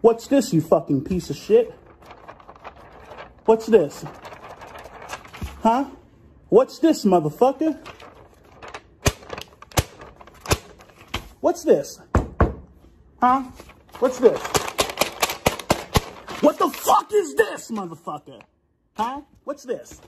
What's this, you fucking piece of shit? What's this? Huh? What's this, motherfucker? What's this? Huh? What's this? What the fuck is this, motherfucker? Huh? What's this?